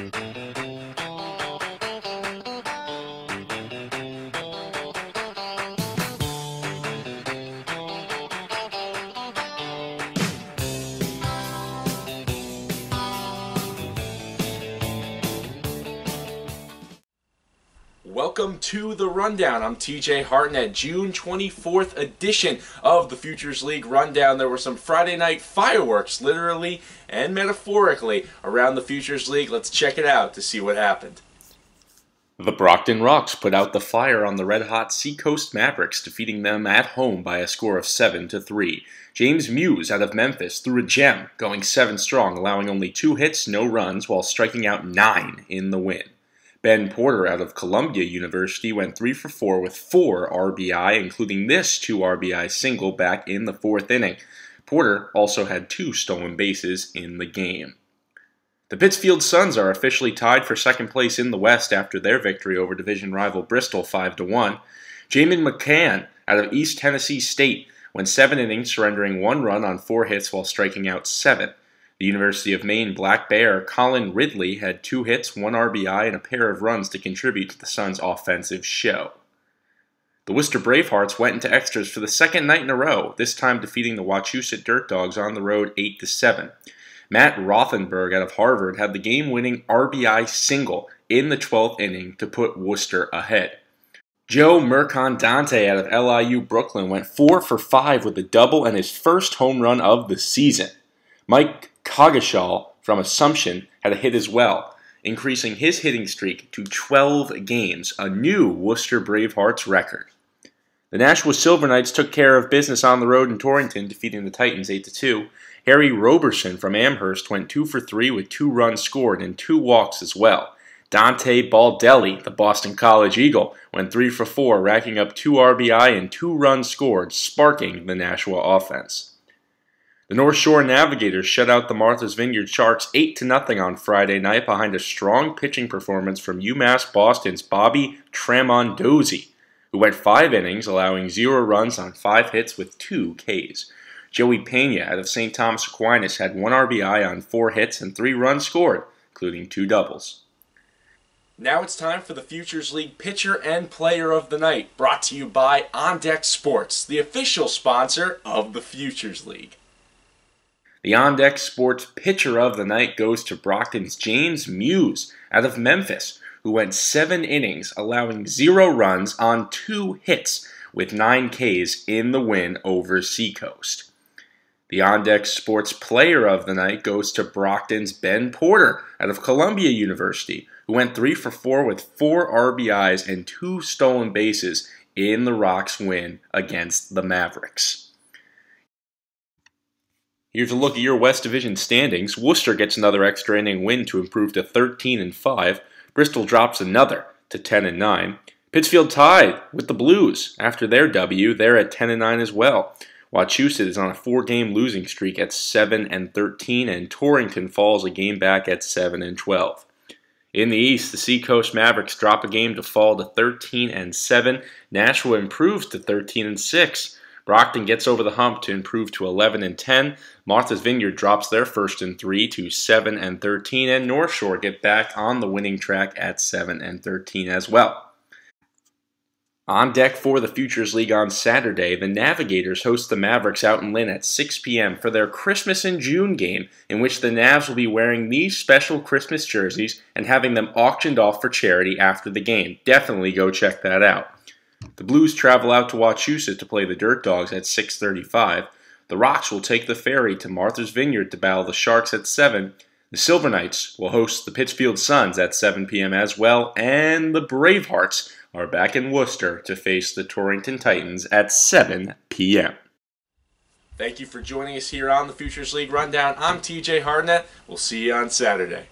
Mm-hmm. Welcome to the Rundown. I'm TJ Hartnett, June 24th edition of the Futures League Rundown. There were some Friday night fireworks, literally and metaphorically, around the Futures League. Let's check it out to see what happened. The Brockton Rocks put out the fire on the red-hot Seacoast Mavericks, defeating them at home by a score of 7 to 3. James Muse out of Memphis threw a gem, going 7 strong, allowing only 2 hits, no runs, while striking out 9 in the win. Ben Porter out of Columbia University went 3 for 4 with 4 RBI, including this 2 RBI single back in the fourth inning. Porter also had two stolen bases in the game. The Pittsfield Suns are officially tied for second place in the West after their victory over division rival Bristol 5 1. Jamin McCann out of East Tennessee State went seven innings, surrendering one run on four hits while striking out seven. The University of Maine Black Bear Colin Ridley had two hits, one RBI, and a pair of runs to contribute to the Suns' offensive show. The Worcester Bravehearts went into extras for the second night in a row, this time defeating the Wachusett Dirt Dogs on the road 8 to 7. Matt Rothenberg out of Harvard had the game-winning RBI single in the 12th inning to put Worcester ahead. Joe Mercandante out of LIU Brooklyn went 4 for 5 with a double and his first home run of the season. Mike Coggeshall from Assumption had a hit as well, increasing his hitting streak to 12 games, a new Worcester Bravehearts record. The Nashua Silver Knights took care of business on the road in Torrington, defeating the Titans 8-2. Harry Roberson from Amherst went 2 for 3 with two runs scored and two walks as well. Dante Baldelli, the Boston College Eagle, went 3 for 4, racking up 2 RBI and 2 runs scored, sparking the Nashua offense. The North Shore Navigators shut out the Martha's Vineyard Sharks 8 0 on Friday night behind a strong pitching performance from UMass Boston's Bobby Tramondosi, who went five innings, allowing zero runs on five hits with two Ks. Joey Pena out of St. Thomas Aquinas had one RBI on four hits and three runs scored, including two doubles. Now it's time for the Futures League Pitcher and Player of the Night, brought to you by On Deck Sports, the official sponsor of the Futures League. The on deck sports pitcher of the night goes to Brockton's James Muse out of Memphis, who went seven innings, allowing zero runs on two hits with nine Ks in the win over Seacoast. The on deck sports player of the night goes to Brockton's Ben Porter out of Columbia University, who went three for four with four RBIs and two stolen bases in the Rocks' win against the Mavericks. Here's a look at your West Division standings. Worcester gets another extra inning win to improve to 13 and 5. Bristol drops another to 10 and 9. Pittsfield tied with the Blues after their W. They're at 10 and 9 as well. Wachusett is on a four-game losing streak at 7 and 13, and Torrington falls a game back at 7 and 12. In the East, the Seacoast Mavericks drop a game to fall to 13 and 7. Nashua improves to 13 and 6. Brockton gets over the hump to improve to 11 and 10. Martha's Vineyard drops their first and 3 to 7 and 13 and North Shore get back on the winning track at 7 and 13 as well. On deck for the Futures League on Saturday, the Navigators host the Mavericks out in Lynn at 6 p.m. for their Christmas in June game, in which the Navs will be wearing these special Christmas jerseys and having them auctioned off for charity after the game. Definitely go check that out. The Blues travel out to Wachusett to play the Dirt Dogs at 6.35. The Rocks will take the ferry to Martha's Vineyard to battle the Sharks at 7. The Silver Knights will host the Pittsfield Suns at 7 p.m. as well. And the Bravehearts are back in Worcester to face the Torrington Titans at 7 p.m. Thank you for joining us here on the Futures League Rundown. I'm TJ Hartnett. We'll see you on Saturday.